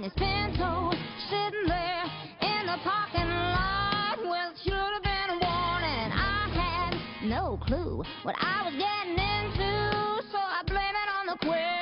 in his pinto, sitting there in the parking lot. Well, it should have been a warning. I had no clue what I was getting into, so I blame it on the queer.